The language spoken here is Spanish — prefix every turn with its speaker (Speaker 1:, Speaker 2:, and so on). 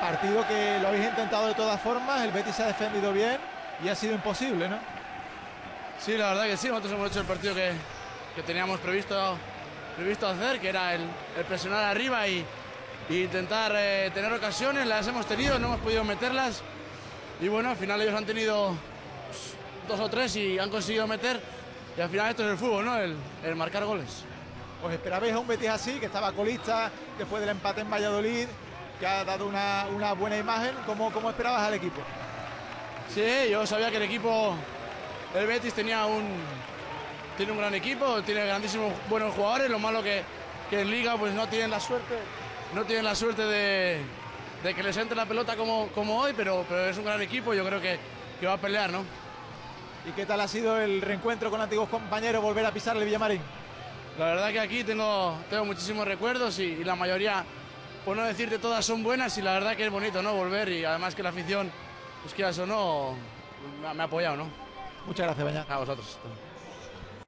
Speaker 1: Partido que lo habéis intentado de todas formas, el Betis se ha defendido bien y ha sido imposible, ¿no?
Speaker 2: Sí, la verdad que sí, nosotros hemos hecho el partido que, que teníamos previsto, previsto hacer, que era el, el presionar arriba y, y intentar eh, tener ocasiones, las hemos tenido, no hemos podido meterlas y bueno, al final ellos han tenido pues, dos o tres y han conseguido meter y al final esto es el fútbol, ¿no? El, el marcar goles.
Speaker 1: Pues esperabais a un Betis así, que estaba colista después del empate en Valladolid, que ha dado una, una buena imagen. ¿Cómo, ¿Cómo esperabas al equipo?
Speaker 2: Sí, yo sabía que el equipo, el Betis tenía un, tiene un gran equipo, tiene grandísimos buenos jugadores, lo malo que, que en Liga pues no tienen la suerte, no tienen la suerte de, de que les entre la pelota como, como hoy, pero, pero es un gran equipo, yo creo que, que va a pelear, ¿no?
Speaker 1: ¿Y qué tal ha sido el reencuentro con antiguos compañeros, volver a pisar el Villamarín?
Speaker 2: La verdad que aquí tengo, tengo muchísimos recuerdos y, y la mayoría, por no decirte todas, son buenas y la verdad que es bonito, ¿no? Volver y además que la afición, pues que eso no, me ha- apoyado, ¿no?
Speaker 1: Muchas gracias, Beñat.
Speaker 2: A vosotros.